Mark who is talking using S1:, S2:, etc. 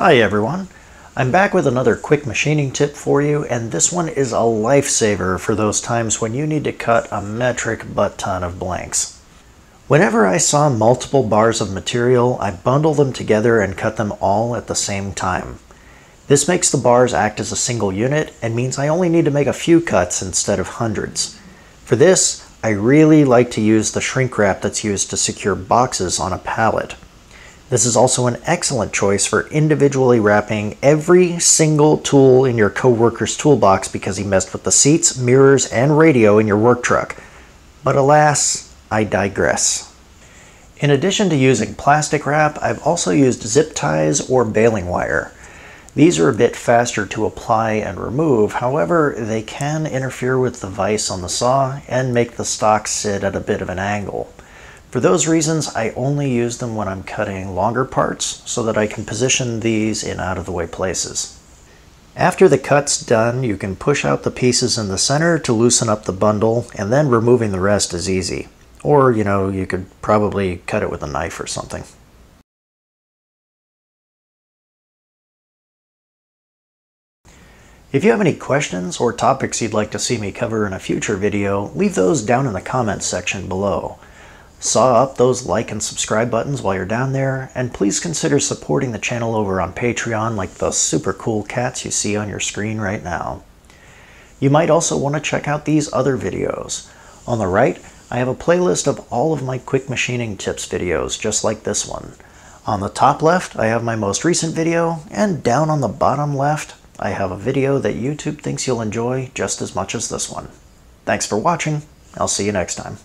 S1: Hi everyone. I'm back with another quick machining tip for you and this one is a lifesaver for those times when you need to cut a metric butt ton of blanks. Whenever I saw multiple bars of material, I bundle them together and cut them all at the same time. This makes the bars act as a single unit and means I only need to make a few cuts instead of hundreds. For this, I really like to use the shrink wrap that's used to secure boxes on a pallet. This is also an excellent choice for individually wrapping every single tool in your coworker's toolbox because he messed with the seats, mirrors, and radio in your work truck. But alas, I digress. In addition to using plastic wrap, I've also used zip ties or baling wire. These are a bit faster to apply and remove, however, they can interfere with the vise on the saw and make the stock sit at a bit of an angle. For those reasons, I only use them when I'm cutting longer parts so that I can position these in out-of-the-way places. After the cut's done, you can push out the pieces in the center to loosen up the bundle, and then removing the rest is easy. Or, you know, you could probably cut it with a knife or something. If you have any questions or topics you'd like to see me cover in a future video, leave those down in the comments section below. Saw up those like and subscribe buttons while you're down there, and please consider supporting the channel over on Patreon like the super cool cats you see on your screen right now. You might also want to check out these other videos. On the right, I have a playlist of all of my quick machining tips videos just like this one. On the top left, I have my most recent video, and down on the bottom left, I have a video that YouTube thinks you'll enjoy just as much as this one. Thanks for watching. I'll see you next time.